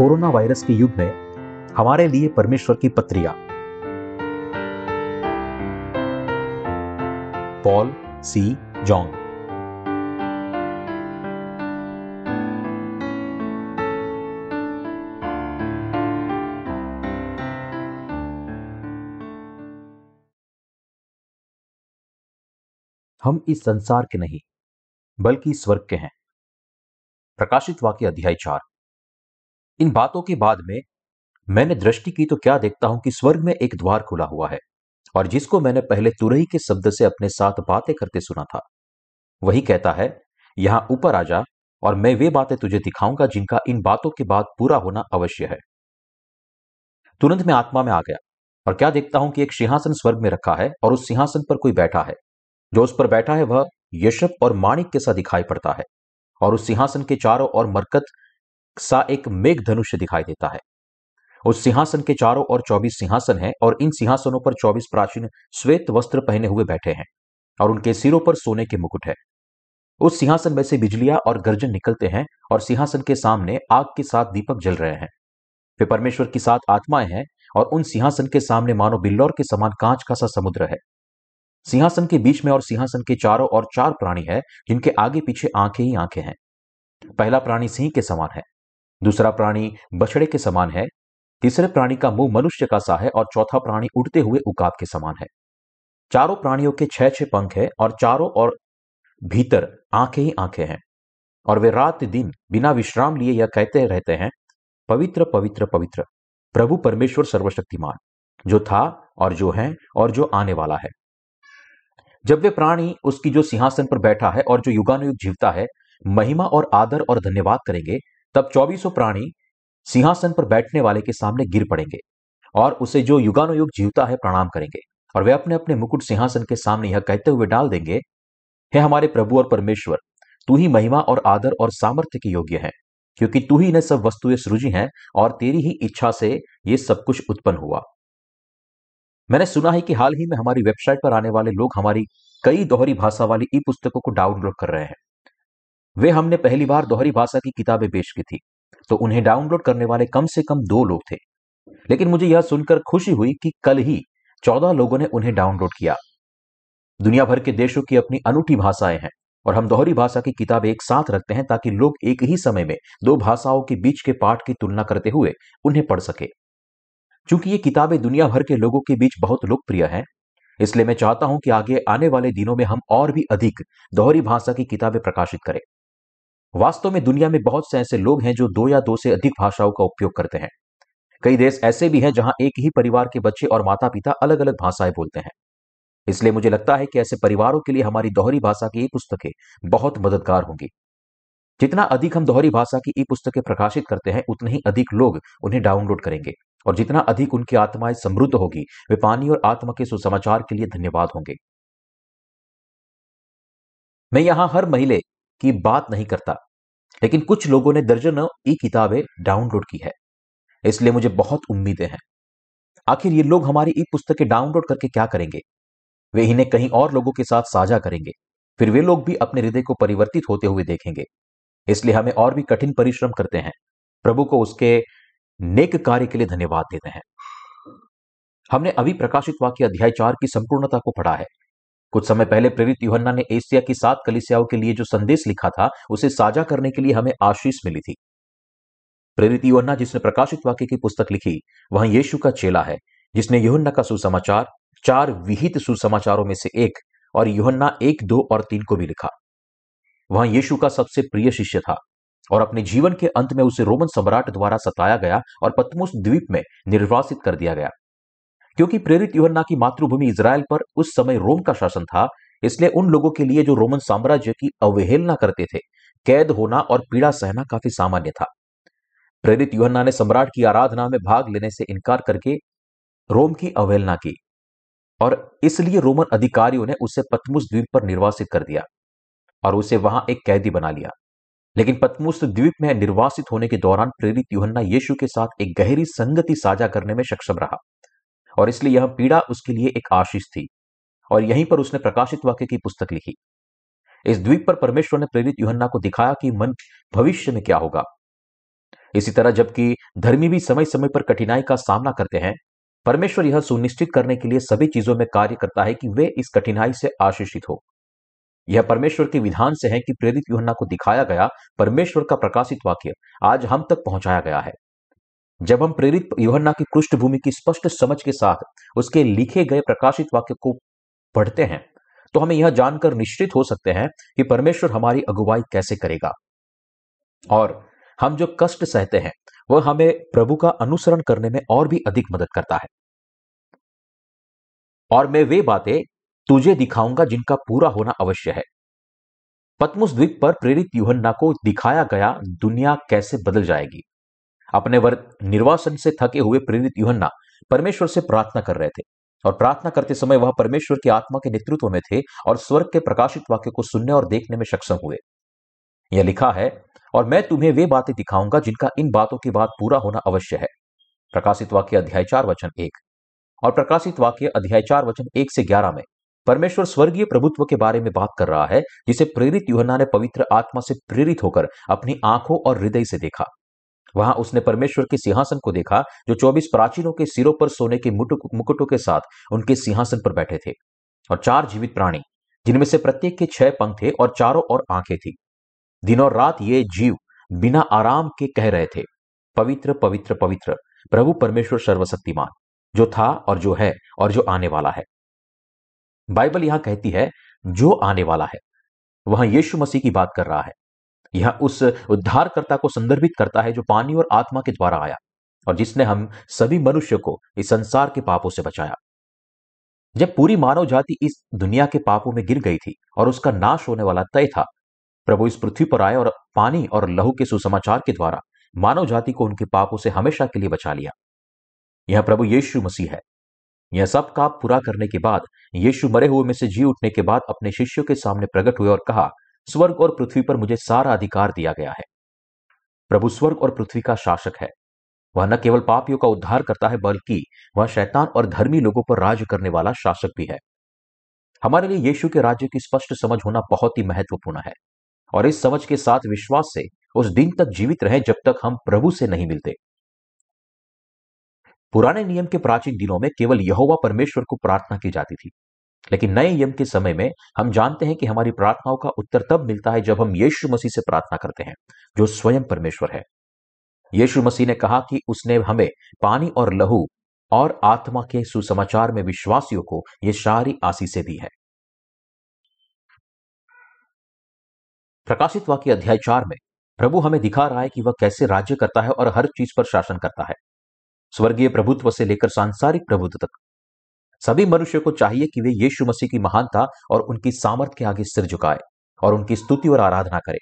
Corona virus के युग में हमारे लिए परमेश्वर की पत्रिया। पॉल सी. जॉन्ग हम इस संसार के नहीं, बल्कि स्वर्ग के हैं। प्रकाशित वाक्य अध्याय चार। इन बातों के बाद में मैंने दृष्टि की तो क्या देखता हूँ कि स्वर्ग में एक द्वार खुला हुआ है, और जिसको मैंने पहले तुरही के शब्द से अपने साथ बातें करते सुना था। वही कहता है, यहाँ ऊपर आ जा, और मैं वे बातें तुझे दिखाऊँगा जिनका इन बातों के बाद पूरा होना अवश्य है। तुरंत मैं आत्मा में आ गया, और क्या देखता हूँ कि एक सिंहासन स्वर्ग में रखा है, और उस सिंहासन पर कोई बैठा है। जो उस पर बैठा है वह यशप और माणिक के सा दिखाई पड़ता है, और उस सिंहासन के चारों ओर मरकत सा एक मेघ धनुष्य दिखाई देता है। उस सिंहासन के चारों ओर चौबीस सिंहासन हैं और इन सिंहासनों पर चौबीस प्राचीन श्वेत वस्त्र पहने हुए बैठे हैं और उनके सिरों पर सोने के मुकुट है। उस सिंहासन में से बिजलियाँ और गर्जन निकलते हैं और सिंहासन के सामने आग के साथ दीपक जल रहे हैं। वे परमेश्वर की सात आत्माएँ हैं और उन सिंहासन के सामने मानो बिल्लौर के समान कांच का सा समुद्र है। सिंहासन के बीच में और सिंहासन के चारों और चार प्राणी है जिनके आगे पीछे आँखें ही आँखें हैं। पहला प्राणी सिंह के समान है। दूसरा प्राणी बछड़े के समान है। तीसरे प्राणी का मुँह मनुष्य का सा है और चौथा प्राणी उड़ते हुए उकाब के समान है। चारों प्राणियों के छह छह पंख है और चारों और भीतर आँखें ही आँखें हैं। और वे रात दिन बिना विश्राम लिए यह कहते रहते हैं, पवित्र पवित्र पवित्र, प्रभु परमेश्वर सर्वशक्तिमान, जो था और जो है और जो आने वाला है। जब वे प्राणी उसकी जो सिंहासन पर बैठा है और जो युगानुयुग जीवता है, महिमा और आदर और धन्यवाद करेंगे तब चौबीसों प्राणी सिंहासन पर बैठने वाले के सामने गिर पड़ेंगे और उसे जो युगानुयुग जीवता है प्रणाम करेंगे और वे अपने अपने मुकुट सिंहासन के सामने यह कहते हुए डाल देंगे, हे हमारे प्रभु और परमेश्वर, तू ही महिमा और आदर और सामर्थ्य के योग्य है, क्योंकि तू ही ने सब वस्तुएँ सृजी हैं और तेरी ही इच्छा से ये सब कुछ उत्पन्न हुआ। मैंने सुना है कि हाल ही में हमारी वेबसाइट पर आने वाले लोग हमारी कई दोहरी भाषा वाली ई पुस्तकों को डाउनलोड कर रहे हैं। वे हमने पहली बार दोहरी भाषा की किताबें पेश की थी तो उन्हें डाउनलोड करने वाले कम से कम दो लोग थे। लेकिन मुझे यह सुनकर खुशी हुई कि कल ही चौदह लोगों ने उन्हें डाउनलोड किया। दुनिया भर के देशों की अपनी अनूठी भाषाएँ हैं, और हम दोहरी भाषा की किताब एक साथ रखते हैं ताकि लोग एक ही समय में दो भाषाओं के बीच के पाठ की तुलना करते हुए उन्हें पढ़ सके। चूँकि ये किताबें दुनिया भर के लोगों के बीच बहुत लोकप्रिय हैं, इसलिए मैं चाहता हूँ कि आगे आने वाले दिनों में हम और भी अधिक दोहरी भाषा की किताबें प्रकाशित करें। वास्तव में दुनिया में बहुत से ऐसे लोग हैं जो दो या दो से अधिक भाषाओं का उपयोग करते हैं। कई देश ऐसे भी हैं जहाँ एक ही परिवार के बच्चे और माता पिता अलग अलग भाषाएँ बोलते हैं। इसलिए मुझे लगता है कि ऐसे परिवारों के लिए हमारी दोहरी भाषा की ई पुस्तकें बहुत मददगार होंगी। जितना अधिक हम दोहरी भाषा की ई पुस्तकें प्रकाशित करते हैं, उतने ही अधिक लोग उन्हें डाउनलोड करेंगे और जितना अधिक उनकी आत्माएँ समृद्ध होगी, वे पानी और आत्मा के सुसमाचार के लिए धन्यवाद होंगे। मैं यहाँ हर महीने की बात नहीं करता। लेकिन कुछ लोगों ने दर्जनों ई किताबें डाउनलोड की है। इसलिए मुझे बहुत उम्मीदें हैं। आखिर ये लोग हमारी ई पुस्तकें डाउनलोड करके क्या करेंगे? वे इन्हें कहीं और लोगों के साथ साझा करेंगे। फिर वे लोग भी अपने हृदय को परिवर्तित होते हुए देखेंगे। इसलिए हमें और भी कठिन परिश्रम करते हैं। प्रभु को उसके नेक कार्य के लिए धन्यवाद देते हैं। हमने अभी प्रकाशित वाक्य अध्याय चार की संपूर्णता को पढ़ा है। कुछ समय पहले प्रेरित युहन्ना ने एशिया की सात कलिसियाओं के लिए जो संदेश लिखा था, उसे साझा करने के लिए हमें आशीष मिली थी। प्रेरित युहन्ना जिसने प्रकाशित वाक्य की पुस्तक लिखी, वह यीशु का चेला है, जिसने युहन्ना का सुसमाचार, चार विहित सुसमाचारों में से एक और युहन्ना एक, दो और तीन को भी लिखा। वह यीशु का सबसे प्रिय शिष्य था और अपने जीवन के अंत में उसे रोमन सम्राट द्वारा सताया गया और पतमुस द्वीप में निर्वासित कर दिया गया। क्योंकि प्रेरित युहन्ना की मातृभूमि इसराइल पर उस समय रोम का शासन था, इसलिए उन लोगों के लिए जो रोमन साम्राज्य की अवहेलना करते थे, कैद होना और पीड़ा सहना काफ़ी सामान्य था। प्रेरित युहन्ना ने सम्राट की आराधना में भाग लेने से इनकार करके रोम की अवहेलना की और इसलिए रोमन अधिकारियों ने उसे पतमुस द्वीप पर निर्वासित कर दिया और उसे वहाँ एक कैदी बना लिया। लेकिन पतमुस द्वीप में निर्वासित होने के दौरान प्रेरित युहन्ना यीशु के साथ एक गहरी संगति साझा करने में सक्षम रहा। और इसलिए यह पीड़ा उसके लिए एक आशीष थी और यहीं पर उसने प्रकाशित वाक्य की पुस्तक लिखी। इस द्वीप पर परमेश्वर ने प्रेरित युहन्ना को दिखाया कि मन भविष्य में क्या होगा। इसी तरह जबकि धर्मी भी समय समय पर कठिनाई का सामना करते हैं, परमेश्वर यह सुनिश्चित करने के लिए सभी चीज़ों में कार्य करता है कि वे इस कठिनाई से आशीषित हो। यह परमेश्वर के विधान से है कि प्रेरित युहन्ना को दिखाया गया परमेश्वर का प्रकाशित वाक्य आज हम तक पहुँचाया गया है। जब हम प्रेरित यूहन्ना की पृष्ठभूमि की स्पष्ट समझ के साथ उसके लिखे गए प्रकाशित वाक्य को पढ़ते हैं तो हमें यह जानकर निश्चित हो सकते हैं कि परमेश्वर हमारी अगुवाई कैसे करेगा। और हम जो कष्ट सहते हैं, वह हमें प्रभु का अनुसरण करने में और भी अधिक मदद करता है। और मैं वे बातें तुझे दिखाऊँगा जिनका पूरा होना अवश्य है। पद्मुस द्वीप पर प्रेरित यूहन्ना को दिखाया गया दुनिया कैसे बदल जाएगी? अपने वर्ग निर्वासन से थके हुए प्रेरित यूहन्ना परमेश्वर से प्रार्थना कर रहे थे। और प्रार्थना करते समय वह परमेश्वर की आत्मा के नेतृत्व में थे और स्वर्ग के प्रकाशित वाक्य को सुनने और देखने में सक्षम हुए। यह लिखा है, और मैं तुम्हें वे बातें दिखाऊँगा जिनका इन बातों के बाद पूरा होना अवश्य है। प्रकाशित वाक्य अध्याय चार वचन एक। और प्रकाशित वाक्य अध्याय चार वचन एक से ग्यारह में, परमेश्वर स्वर्गीय प्रभुत्व के बारे में बात कर रहा है, जिसे प्रेरित युहना ने पवित्र आत्मा से प्रेरित होकर अपनी आँखों और हृदय से देखा। वहाँ उसने परमेश्वर के सिंहासन को देखा, जो चौबीस प्राचीनों के सिरों पर सोने के मुकुटों के साथ उनके सिंहासन पर बैठे थे, और चार जीवित प्राणी, जिनमें से प्रत्येक के छह पंख थे और चारों और आँखें थी। दिन और रात ये जीव बिना आराम के कह रहे थे, पवित्र पवित्र पवित्र, प्रभु परमेश्वर सर्वशक्तिमान, जो था और जो है और जो आने वाला है। बाइबल यहाँ कहती है, जो आने वाला है। वह यीशु मसीह की बात कर रहा है। यह उस उद्धारकर्ता को संदर्भित करता है जो पानी और आत्मा के द्वारा आया और जिसने हम सभी मनुष्य को इस संसार के पापों से बचाया। जब पूरी मानव जाति इस दुनिया के पापों में गिर गई थी और उसका नाश होने वाला तय था, प्रभु इस पृथ्वी पर आए और पानी और लहू के सुसमाचार के द्वारा मानव जाति को उनके पापों से हमेशा के लिए बचा लिया। यह प्रभु यीशु मसीह है। यह सब काम पूरा करने के बाद, यीशु मरे हुए में से जी उठने के बाद अपने शिष्यों के सामने प्रकट हुए और कहा स्वर्ग और पृथ्वी पर मुझे सारा अधिकार दिया गया है। प्रभु स्वर्ग और पृथ्वी का शासक है। वह न केवल पापियों का उद्धार करता है, बल्कि वह शैतान और धर्मी लोगों पर राज करने वाला शासक भी है। हमारे लिए यीशु के राज्य की स्पष्ट समझ होना बहुत ही महत्वपूर्ण है, और इस समझ के साथ विश्वास से उस दिन तक जीवित रहे जब तक हम प्रभु से नहीं मिलते। पुराने नियम के प्राचीन दिनों में केवल यहोवा परमेश्वर को प्रार्थना की जाती थी। लेकिन नए यम के समय में हम जानते हैं कि हमारी प्रार्थनाओं का उत्तर तब मिलता है जब हम यीशु मसीह से प्रार्थना करते हैं, जो स्वयं परमेश्वर है। यीशु मसीह ने कहा कि उसने हमें पानी और लहू और आत्मा के सुसमाचार में विश्वासियों को यह सारी आशीषें दी है। प्रकाशित वाक्य अध्याय चार में, प्रभु हमें दिखा रहा है कि वह कैसे राज्य करता है और हर चीज़ पर शासन करता है। स्वर्गीय प्रभुत्व से लेकर सांसारिक प्रभुत्व तक सभी मनुष्य को चाहिए कि वे यीशु मसीह की महानता और उनकी सामर्थ्य के आगे सिर झुकाए और उनकी स्तुति और आराधना करें,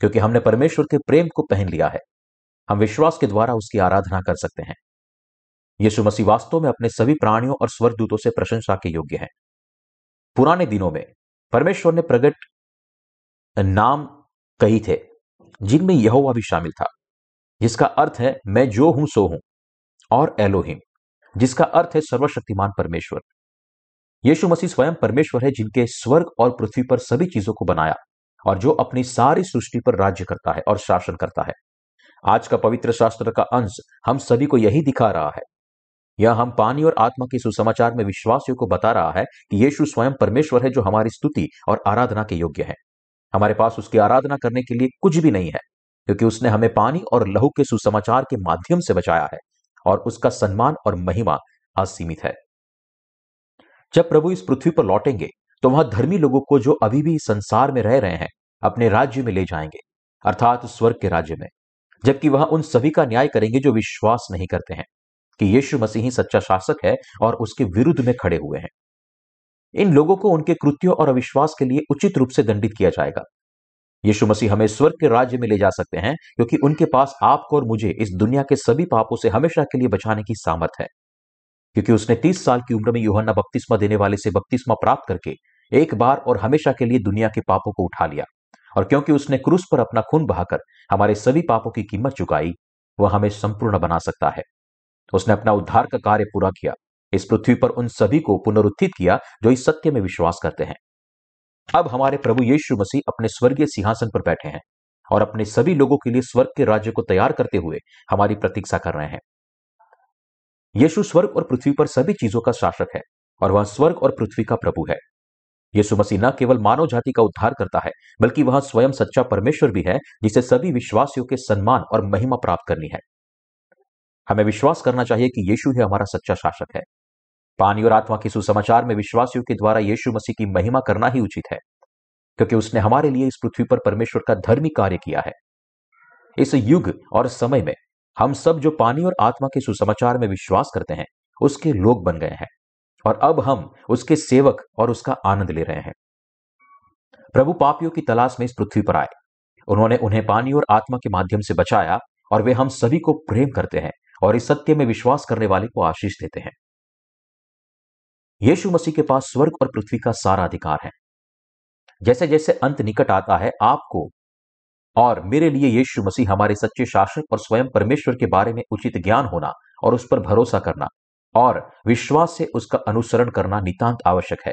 क्योंकि हमने परमेश्वर के प्रेम को पहन लिया है। हम विश्वास के द्वारा उसकी आराधना कर सकते हैं। यीशु मसीह वास्तव में अपने सभी प्राणियों और स्वर्गदूतों से प्रशंसा के योग्य हैं। पुराने दिनों में परमेश्वर ने प्रगट नाम कही थे, जिनमें यहोवा भी शामिल था, जिसका अर्थ है, मैं जो हूँ, सो हूँ, और एलोहिम। जिसका अर्थ है सर्वशक्तिमान परमेश्वर। यीशु मसीह स्वयं परमेश्वर है, जिनके स्वर्ग और पृथ्वी पर सभी चीज़ों को बनाया और जो अपनी सारी सृष्टि पर राज्य करता है और शासन करता है। आज का पवित्र शास्त्र का अंश हम सभी को यही दिखा रहा है। यह हम पानी और आत्मा के सुसमाचार में विश्वासियों को बता रहा है कि यीशु स्वयं परमेश्वर है, जो हमारी स्तुति और आराधना के योग्य है। हमारे पास उसकी आराधना करने के लिए कुछ भी नहीं है, क्योंकि उसने हमें पानी और लहू के सुसमाचार के माध्यम से बचाया है। और उसका सम्मान और महिमा असीमित है। जब प्रभु इस पृथ्वी पर लौटेंगे तो वहाँ धर्मी लोगों को जो अभी भी संसार में रह रहे हैं, अपने राज्य में ले जाएँगे, अर्थात स्वर्ग के राज्य में, जबकि वह उन सभी का न्याय करेंगे जो विश्वास नहीं करते हैं, कि यीशु मसीह सच्चा शासक है और उसके विरुद्ध में खड़े हुए हैं। इन लोगों को उनके कृत्यों और अविश्वास के लिए उचित रूप से दंडित किया जाएगा। यीशु मसीह हमें स्वर्ग के राज्य में ले जा सकते हैं, क्योंकि उनके पास आपको और मुझे इस दुनिया के सभी पापों से हमेशा के लिए बचाने की सामर्थ है। क्योंकि उसने तीस साल की उम्र में यूहन्ना बपतिस्मा देने वाले से बपतिस्मा प्राप्त करके एक बार और हमेशा के लिए दुनिया के पापों को उठा लिया। और क्योंकि उसने क्रूस पर अपना खून बहाकर हमारे सभी पापों की कीमत चुकाई, वह हमें संपूर्ण बना सकता है। उसने अपना उद्धार का कार्य पूरा किया, इस पृथ्वी पर उन सभी को पुनरुत्थित किया, जो इस सत्य में विश्वास करते हैं। अब हमारे प्रभु यीशु मसीह अपने स्वर्गीय सिंहासन पर बैठे हैं और अपने सभी लोगों के लिए स्वर्ग के राज्य को तैयार करते हुए हमारी प्रतीक्षा कर रहे हैं। यीशु स्वर्ग और पृथ्वी पर सभी चीज़ों का शासक है और वह स्वर्ग और पृथ्वी का प्रभु है। यीशु मसीह न केवल मानव जाति का उद्धार करता है, बल्कि वह स्वयं सच्चा परमेश्वर भी है, जिसे सभी विश्वासियों के सम्मान और महिमा प्राप्त करनी है। हमें विश्वास करना चाहिए कि यीशु ही हमारा सच्चा शासक है। पानी और आत्मा के सुसमाचार में विश्वासियों के द्वारा यीशु मसीह की महिमा करना ही उचित है, क्योंकि उसने हमारे लिए इस पृथ्वी पर परमेश्वर का धर्मी कार्य किया है। इस युग और समय में हम सब जो पानी और आत्मा के सुसमाचार में विश्वास करते हैं, उसके लोग बन गए हैं, और अब हम उसके सेवक और उसका आनंद ले रहे हैं। प्रभु पापियों की तलाश में इस पृथ्वी पर आए। उन्होंने उन्हें पानी और आत्मा के माध्यम से बचाया, और वे हम सभी को प्रेम करते हैं और इस सत्य में विश्वास करने वाले को आशीष देते हैं। यीशु मसीह के पास स्वर्ग और पृथ्वी का सारा अधिकार है। जैसे जैसे अंत निकट आता है, आपको और मेरे लिए यीशु मसीह हमारे सच्चे शासक और स्वयं परमेश्वर के बारे में उचित ज्ञान होना और उस पर भरोसा करना और विश्वास से उसका अनुसरण करना नितांत आवश्यक है।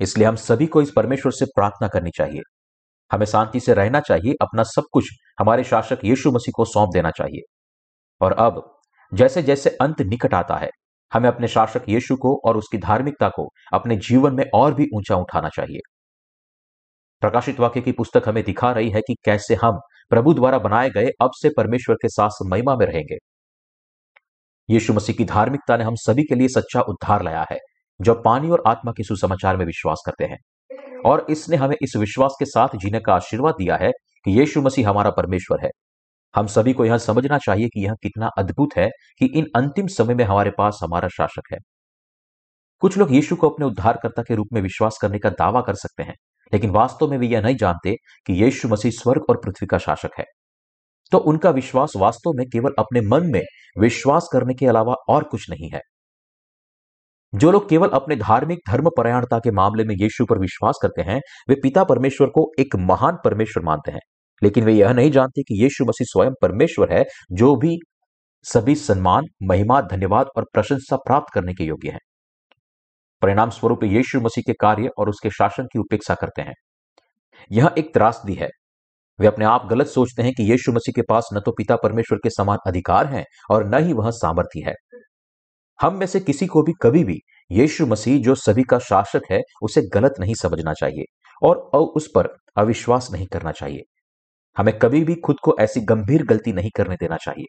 इसलिए हम सभी को इस परमेश्वर से प्रार्थना करनी चाहिए। हमें शांति से रहना चाहिए, अपना सब कुछ हमारे शासक यीशु मसीह को सौंप देना चाहिए। और अब जैसे जैसे अंत निकट आता है हमें अपने शासक यीशु को और उसकी धार्मिकता को अपने जीवन में और भी ऊँचा उठाना चाहिए। प्रकाशित वाक्य की पुस्तक हमें दिखा रही है कि कैसे हम प्रभु द्वारा बनाए गए अब से परमेश्वर के साथ महिमा में रहेंगे। यीशु मसीह की धार्मिकता ने हम सभी के लिए सच्चा उद्धार लाया है, जो पानी और आत्मा के सुसमाचार में विश्वास करते हैं। और इसने हमें इस विश्वास के साथ जीने का आशीर्वाद दिया है कि यीशु मसीह हमारा परमेश्वर है। हम सभी को यह समझना चाहिए कि यह कितना अद्भुत है कि इन अंतिम समय में हमारे पास हमारा शासक है। कुछ लोग यीशु को अपने उद्धारकर्ता के रूप में विश्वास करने का दावा कर सकते हैं, लेकिन वास्तव में वे यह नहीं जानते कि यीशु मसीह स्वर्ग और पृथ्वी का शासक है। तो उनका विश्वास वास्तव में केवल अपने मन में विश्वास करने के अलावा और कुछ नहीं है। जो लोग केवल अपने धार्मिक धर्म परायणता के मामले में यीशु पर विश्वास करते हैं, वे पिता परमेश्वर को एक महान परमेश्वर मानते हैं। लेकिन वे यह नहीं जानते कि यीशु मसीह स्वयं परमेश्वर है, जो भी सभी सम्मान, महिमा, धन्यवाद और प्रशंसा प्राप्त करने के योग्य है। परिणाम स्वरूप यीशु मसीह के कार्य और उसके शासन की उपेक्षा करते हैं। यह एक त्रासदी है। वे अपने आप गलत सोचते हैं कि यीशु मसीह के पास न तो पिता परमेश्वर के समान अधिकार हैं और न ही वह सामर्थ्य है। हम में से किसी को भी कभी भी यीशु मसीह, जो सभी का शासक है, उसे गलत नहीं समझना चाहिए और उस पर अविश्वास नहीं करना चाहिए। हमें कभी भी खुद को ऐसी गंभीर गलती नहीं करने देना चाहिए।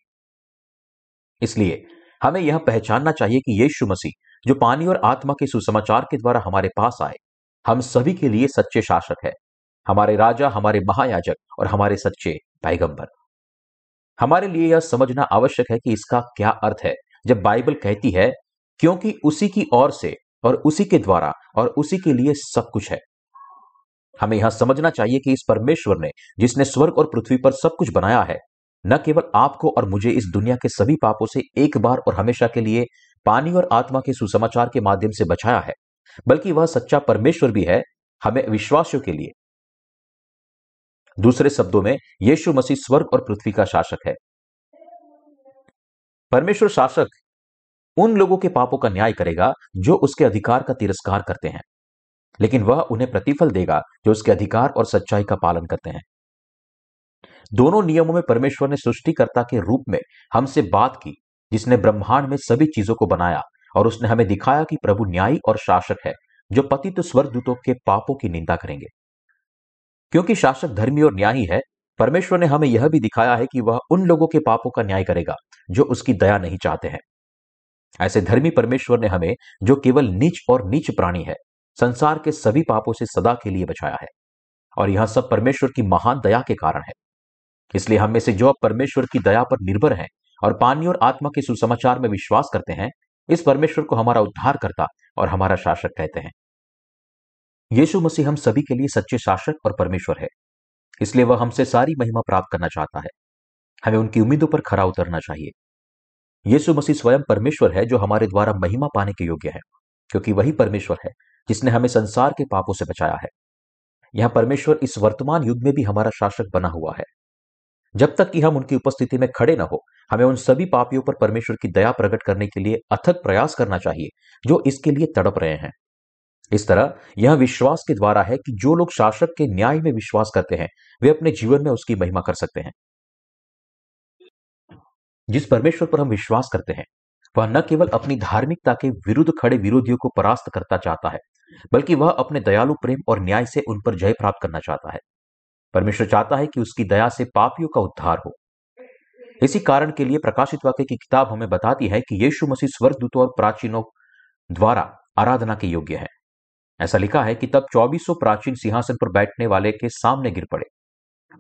इसलिए हमें यह पहचानना चाहिए कि यीशु मसीह, जो पानी और आत्मा के सुसमाचार के द्वारा हमारे पास आए, हम सभी के लिए सच्चे शासक है। हमारे राजा, हमारे महायाजक और हमारे सच्चे पैगंबर। हमारे लिए यह समझना आवश्यक है कि इसका क्या अर्थ है, जब बाइबल कहती है, क्योंकि उसी की ओर से और उसी के द्वारा और उसी के लिए सब कुछ है। हमें यह समझना चाहिए कि इस परमेश्वर ने, जिसने स्वर्ग और पृथ्वी पर सब कुछ बनाया है, न केवल आपको और मुझे इस दुनिया के सभी पापों से एक बार और हमेशा के लिए पानी और आत्मा के सुसमाचार के माध्यम से बचाया है, बल्कि वह सच्चा परमेश्वर भी है हमें विश्वासियों के लिए। दूसरे शब्दों में, यीशु मसीह स्वर्ग और पृथ्वी का शासक है। परमेश्वर शासक उन लोगों के पापों का न्याय करेगा जो उसके अधिकार का तिरस्कार करते हैं। लेकिन वह उन्हें प्रतिफल देगा जो उसके अधिकार और सच्चाई का पालन करते हैं। दोनों नियमों में परमेश्वर ने सृष्टिकर्ता के रूप में हमसे बात की, जिसने ब्रह्मांड में सभी चीज़ों को बनाया और उसने हमें दिखाया कि प्रभु न्यायी और शासक है, जो पतित स्वर्गदूतों के पापों की निंदा करेंगे। क्योंकि शासक धर्मी और न्यायी है, परमेश्वर ने हमें यह भी दिखाया है कि वह उन लोगों के पापों का न्याय करेगा, जो उसकी दया नहीं चाहते हैं। ऐसे धर्मी परमेश्वर ने हमें, जो केवल नीच और नीच प्राणी है संसार के सभी पापों से सदा के लिए बचाया है और यह सब परमेश्वर की महान दया के कारण है। इसलिए हम में से जो अब परमेश्वर की दया पर निर्भर हैं और पानी और आत्मा के सुसमाचार में विश्वास करते हैं, इस परमेश्वर को हमारा उद्धार करता और हमारा शासक कहते हैं। यीशु मसीह हम सभी के लिए सच्चे शासक और परमेश्वर है। इसलिए वह हमसे सारी महिमा प्राप्त करना चाहता है। हमें उनकी उम्मीदों पर खरा उतरना चाहिए। यीशु मसीह स्वयं परमेश्वर है जो हमारे द्वारा महिमा पाने के योग्य है, क्योंकि वही परमेश्वर है जिसने हमें संसार के पापों से बचाया है। यह परमेश्वर इस वर्तमान युग में भी हमारा शासक बना हुआ है। जब तक कि हम उनकी उपस्थिति में खड़े न हो, हमें उन सभी पापियों पर परमेश्वर की दया प्रकट करने के लिए अथक प्रयास करना चाहिए, जो इसके लिए तड़प रहे हैं। इस तरह यह विश्वास के द्वारा है कि जो लोग शासक के न्याय में विश्वास करते हैं, वे अपने जीवन में उसकी महिमा कर सकते हैं। जिस परमेश्वर पर हम विश्वास करते हैं वह न केवल अपनी धार्मिकता के विरुद्ध खड़े विरोधियों को परास्त करता चाहता है, बल्कि वह अपने दयालु प्रेम और न्याय से उन पर जय प्राप्त करना चाहता है। परमेश्वर चाहता है कि उसकी दया से पापियों का उद्धार हो। इसी कारण के लिए प्रकाशित वाक्य की किताब हमें बताती है कि यीशु मसीह स्वर्गदूतों और प्राचीनों द्वारा आराधना के योग्य है। ऐसा लिखा है कि तब चौबीसों प्राचीन सिंहासन पर बैठने वाले के सामने गिर पड़े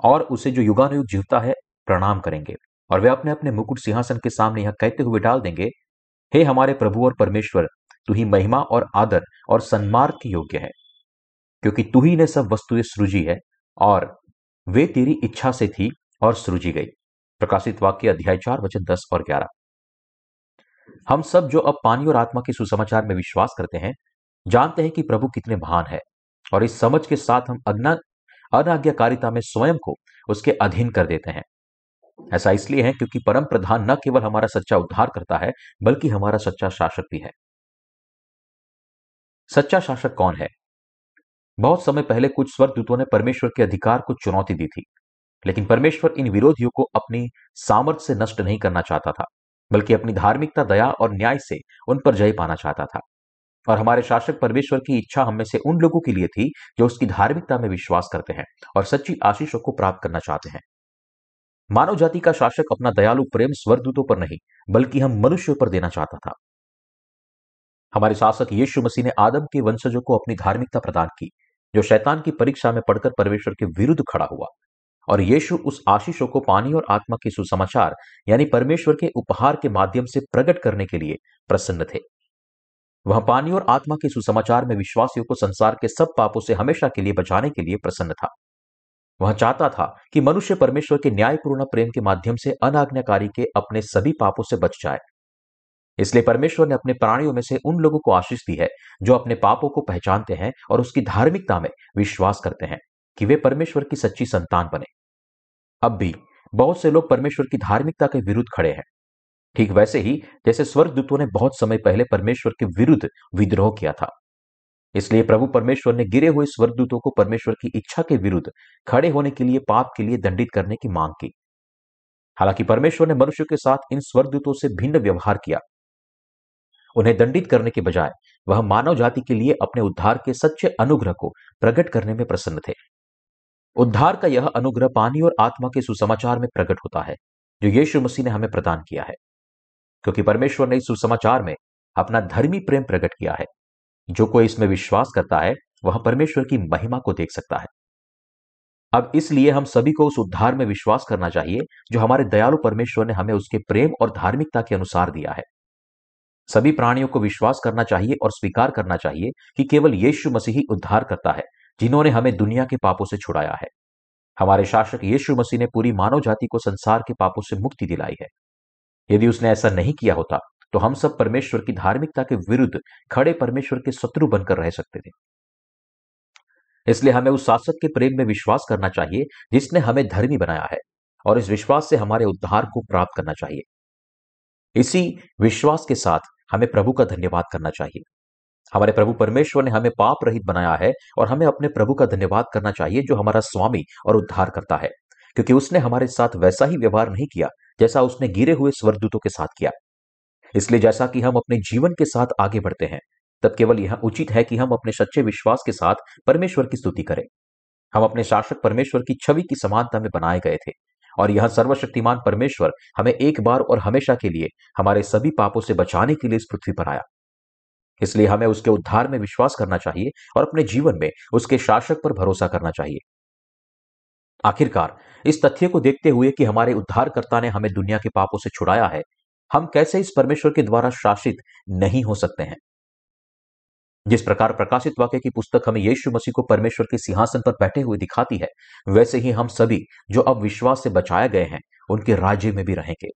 और उसे जो युगानुयुग जीवता है, प्रणाम करेंगे। और वे अपने अपने मुकुट सिंहासन के सामने यह कहते हुए डाल देंगे, हे हमारे प्रभु और परमेश्वर, तू ही महिमा और आदर और सन्मार्ग के योग्य है, क्योंकि तू ही ने सब वस्तुएँ सृजी है और वे तेरी इच्छा से थी और सृजी गई। प्रकाशित वाक्य अध्याय चार, वचन दस और ग्यारह। हम सब जो अब पानी और आत्मा के सुसमाचार में विश्वास करते हैं, जानते हैं कि प्रभु कितने महान है और इस समझ के साथ हम अज्ञा अनाज्ञाकारिता में स्वयं को उसके अधीन कर देते हैं। ऐसा इसलिए है क्योंकि परम प्रधान न केवल हमारा सच्चा उद्धार करता है, बल्कि हमारा सच्चा शासक भी है। सच्चा शासक कौन है? बहुत समय पहले कुछ स्वर्गदूतों ने परमेश्वर के अधिकार को चुनौती दी थी, लेकिन परमेश्वर इन विरोधियों को अपनी सामर्थ्य से नष्ट नहीं करना चाहता था, बल्कि अपनी धार्मिकता, दया और न्याय से उन पर जय पाना चाहता था। और हमारे शासक परमेश्वर की इच्छा हम में से उन लोगों के लिए थी जो उसकी धार्मिकता में विश्वास करते हैं और सच्ची आशीषों को प्राप्त करना चाहते हैं। मानव जाति का शासक अपना दयालु प्रेम स्वर्गदूतों पर नहीं, बल्कि हम मनुष्यों पर देना चाहता था। हमारे शासक यीशु मसीह ने आदम के वंशजों को अपनी धार्मिकता प्रदान की, जो शैतान की परीक्षा में पढ़कर परमेश्वर के विरुद्ध खड़ा हुआ। और यीशु उस आशीषों को पानी और आत्मा के सुसमाचार, यानी परमेश्वर के उपहार के माध्यम से प्रकट करने के लिए प्रसन्न थे। वह पानी और आत्मा के सुसमाचार में विश्वासियों को संसार के सब पापों से हमेशा के लिए बचाने के लिए प्रसन्न था। वह चाहता था कि मनुष्य परमेश्वर के न्यायपूर्ण प्रेम के माध्यम से अनाज्ञाकारी के अपने सभी पापों से बच जाए। इसलिए परमेश्वर ने अपने प्राणियों में से उन लोगों को आशीष दी है, जो अपने पापों को पहचानते हैं और उसकी धार्मिकता में विश्वास करते हैं कि वे परमेश्वर की सच्ची संतान बने। अब भी बहुत से लोग परमेश्वर की धार्मिकता के विरुद्ध खड़े हैं। ठीक वैसे ही जैसे स्वर्गदूतों ने बहुत समय पहले परमेश्वर के विरुद्ध विद्रोह किया था। इसलिए प्रभु परमेश्वर ने गिरे हुए स्वर्गदूतों को परमेश्वर की इच्छा के विरुद्ध खड़े होने के लिए, पाप के लिए दंडित करने की मांग की। हालाँकि परमेश्वर ने मनुष्य के साथ इन स्वर्गदूतों से भिन्न व्यवहार किया। उन्हें दंडित करने के बजाय, वह मानव जाति के लिए अपने उद्धार के सच्चे अनुग्रह को प्रकट करने में प्रसन्न थे। उद्धार का यह अनुग्रह पानी और आत्मा के सुसमाचार में प्रकट होता है, जो यीशु मसीह ने हमें प्रदान किया है। क्योंकि परमेश्वर ने इस सुसमाचार में अपना धर्मी प्रेम प्रकट किया है। जो कोई इसमें विश्वास करता है, वह परमेश्वर की महिमा को देख सकता है। अब इसलिए हम सभी को उस उद्धार में विश्वास करना चाहिए, जो हमारे दयालु परमेश्वर ने हमें उसके प्रेम और धार्मिकता के अनुसार दिया है। सभी प्राणियों को विश्वास करना चाहिए और स्वीकार करना चाहिए कि केवल यीशु मसीह ही उद्धार करता है, जिन्होंने हमें दुनिया के पापों से छुड़ाया है। हमारे शासक यीशु मसीह ने पूरी मानव जाति को संसार के पापों से मुक्ति दिलाई है। यदि उसने ऐसा नहीं किया होता तो हम सब परमेश्वर की धार्मिकता के विरुद्ध खड़े परमेश्वर के शत्रु बनकर रह सकते थे। इसलिए हमें उस शासक के प्रेम में विश्वास करना चाहिए, जिसने हमें धर्मी बनाया है, और इस विश्वास से हमारे उद्धार को प्राप्त करना चाहिए। इसी विश्वास के साथ हमें प्रभु का धन्यवाद करना चाहिए। हमारे प्रभु परमेश्वर ने हमें पाप रहित बनाया है, और हमें अपने प्रभु का धन्यवाद करना चाहिए, जो हमारा स्वामी और उद्धार करता है, क्योंकि उसने हमारे साथ वैसा ही व्यवहार नहीं किया, जैसा उसने गिरे हुए स्वर्गदूतों के साथ किया। इसलिए जैसा कि हम अपने जीवन के साथ आगे बढ़ते हैं, तब केवल यह उचित है कि हम अपने सच्चे विश्वास के साथ परमेश्वर की स्तुति करें। हम अपने शासक परमेश्वर की छवि की समानता में बनाए गए थे, और यह सर्वशक्तिमान परमेश्वर हमें एक बार और हमेशा के लिए, हमारे सभी पापों से बचाने के लिए इस पृथ्वी पर आया। इसलिए हमें उसके उद्धार में विश्वास करना चाहिए और अपने जीवन में उसके शासक पर भरोसा करना चाहिए। आखिरकार, इस तथ्य को देखते हुए कि हमारे उद्धारकर्ता ने हमें दुनिया के पापों से छुड़ाया है हम कैसे इस परमेश्वर के द्वारा शासित नहीं हो सकते हैं? जिस प्रकार प्रकाशित वाक्य की पुस्तक हमें यीशु मसीह को परमेश्वर के सिंहासन पर बैठे हुए दिखाती है, वैसे ही हम सभी जो अब विश्वास से बचाए गए हैं, उनके राज्य में भी रहेंगे।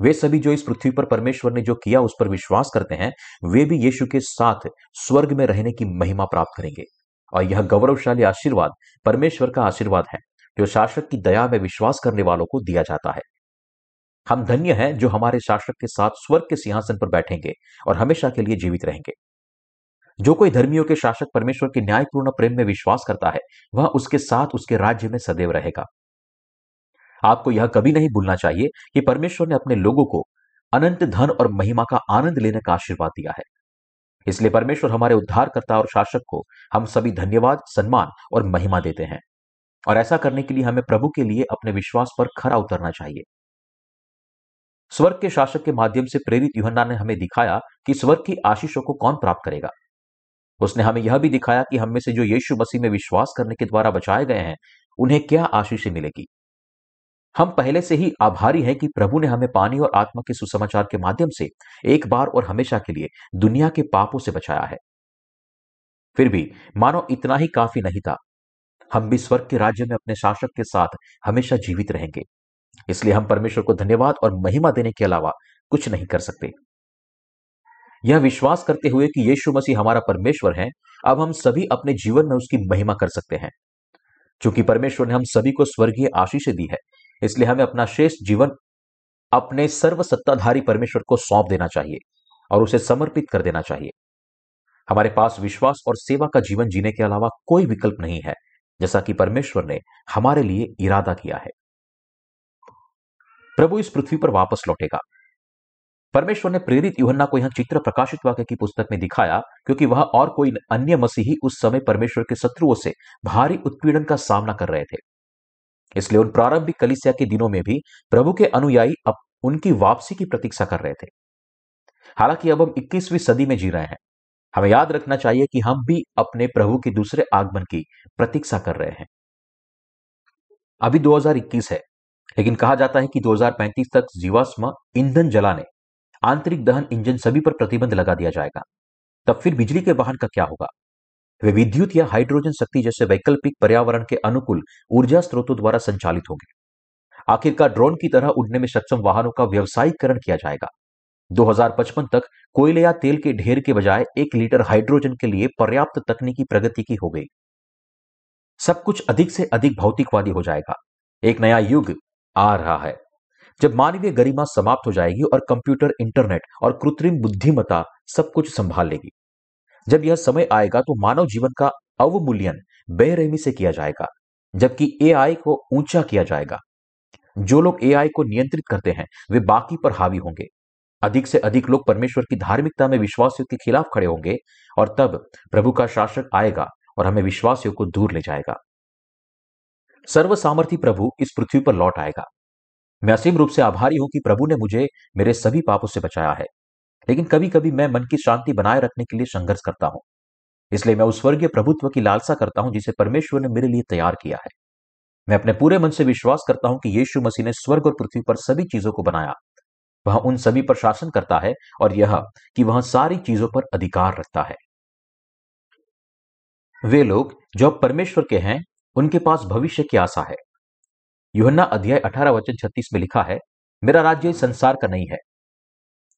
वे सभी जो इस पृथ्वी पर परमेश्वर ने जो किया उस पर विश्वास करते हैं, वे भी यीशु के साथ स्वर्ग में रहने की महिमा प्राप्त करेंगे। और यह गौरवशाली आशीर्वाद परमेश्वर का आशीर्वाद है, जो शासक की दया में विश्वास करने वालों को दिया जाता है। हम धन्य हैं जो हमारे शासक के साथ स्वर्ग के सिंहासन पर बैठेंगे और हमेशा के लिए जीवित रहेंगे। जो कोई धर्मियों के शासक परमेश्वर के न्यायपूर्ण प्रेम में विश्वास करता है, वह उसके साथ उसके राज्य में सदैव रहेगा। आपको यह कभी नहीं भूलना चाहिए कि परमेश्वर ने अपने लोगों को अनंत धन और महिमा का आनंद लेने का आशीर्वाद दिया है। इसलिए परमेश्वर हमारे उद्धारकर्ता और शासक को हम सभी धन्यवाद, सम्मान और महिमा देते हैं। और ऐसा करने के लिए हमें प्रभु के लिए अपने विश्वास पर खरा उतरना चाहिए। स्वर्ग के शासक के माध्यम से प्रेरित युहन्ना ने हमें दिखाया कि स्वर्ग की आशीषों को कौन प्राप्त करेगा। उसने हमें यह भी दिखाया कि हम में से जो यीशु मसीह में विश्वास करने के द्वारा बचाए गए हैं, उन्हें क्या आशीष मिलेगी? हम पहले से ही आभारी हैं कि प्रभु ने हमें पानी और आत्मा के सुसमाचार के माध्यम से एक बार और हमेशा के लिए दुनिया के पापों से बचाया है। फिर भी, मानो इतना ही काफ़ी नहीं था। हम भी स्वर्ग के राज्य में अपने शासक के साथ हमेशा जीवित रहेंगे। इसलिए हम परमेश्वर को धन्यवाद और महिमा देने के अलावा कुछ नहीं कर सकते। यह विश्वास करते हुए कि यीशु मसीह हमारा परमेश्वर है, अब हम सभी अपने जीवन में उसकी महिमा कर सकते हैं। क्योंकि परमेश्वर ने हम सभी को स्वर्गीय आशीष दी है, इसलिए हमें अपना शेष जीवन अपने सर्व सत्ताधारी परमेश्वर को सौंप देना चाहिए और उसे समर्पित कर देना चाहिए। हमारे पास विश्वास और सेवा का जीवन जीने के अलावा कोई विकल्प नहीं है, जैसा कि परमेश्वर ने हमारे लिए इरादा किया है। प्रभु इस पृथ्वी पर वापस लौटेगा। परमेश्वर ने प्रेरित युहन्ना को यह चित्र प्रकाशित वाक्य की पुस्तक में दिखाया क्योंकि वह और कोई अन्य मसीही उस समय परमेश्वर के शत्रुओं से भारी उत्पीड़न का सामना कर रहे थे। इसलिए उन प्रारंभिक कलिसिया के दिनों में भी प्रभु के अनुयायी अब उनकी वापसी की प्रतीक्षा कर रहे थे। हालाँकि अब हम 21वीं सदी में जी रहे हैं। हमें याद रखना चाहिए कि हम भी अपने प्रभु के दूसरे आगमन की प्रतीक्षा कर रहे हैं। अभी 2021 है। लेकिन कहा जाता है कि 2035 तक जीवाश्म ईंधन जलाने, आंतरिक दहन इंजन सभी पर प्रतिबंध लगा दिया जाएगा। तब फिर बिजली के वाहन का क्या होगा? वे विद्युत या हाइड्रोजन शक्ति जैसे वैकल्पिक पर्यावरण के अनुकूल ऊर्जा स्रोतों द्वारा संचालित होंगे। आखिरकार ड्रोन की तरह उड़ने में सक्षम वाहनों का व्यवसायीकरण किया जाएगा। 2055 तक कोयले या तेल के ढेर के बजाय एक लीटर हाइड्रोजन के लिए पर्याप्त तकनीकी प्रगति की हो गई। सब कुछ अधिक से अधिक भौतिकवादी हो जाएगा। एक नया युग आ रहा है। जब मानवीय गरिमा समाप्त हो जाएगी और कंप्यूटर, इंटरनेट और कृत्रिम बुद्धिमता सब कुछ संभाल लेगी। जब यह समय आएगा तो मानव जीवन का अवमूल्यन बेरहमी से किया जाएगा, जबकि एआई को ऊँचा किया जाएगा। जो लोग एआई को नियंत्रित करते हैं, वे बाकी पर हावी होंगे। अधिक से अधिक लोग परमेश्वर की धार्मिकता में विश्वासियों के खिलाफ खड़े होंगे और तब प्रभु का शासक आएगा और हमें विश्वासियों को दूर ले जाएगा। सर्व सामर्थी प्रभु इस पृथ्वी पर लौट आएगा। मैं असीम रूप से आभारी हूँ कि प्रभु ने मुझे मेरे सभी पापों से बचाया है। लेकिन कभी कभी मैं मन की शांति बनाए रखने के लिए संघर्ष करता हूँ। इसलिए मैं उस स्वर्गीय प्रभुत्व की लालसा करता हूँ जिसे परमेश्वर ने मेरे लिए तैयार किया है। मैं अपने पूरे मन से विश्वास करता हूँ कि यीशु मसीह ने स्वर्ग और पृथ्वी पर सभी चीज़ों को बनाया। वह उन सभी पर शासन करता है और यह कि वह सारी चीज़ों पर अधिकार रखता है। वे लोग जो परमेश्वर के हैं उनके पास भविष्य की आशा है। युहन्ना अध्याय अठारह वचन छत्तीस में लिखा है, मेरा राज्य इस संसार का नहीं है।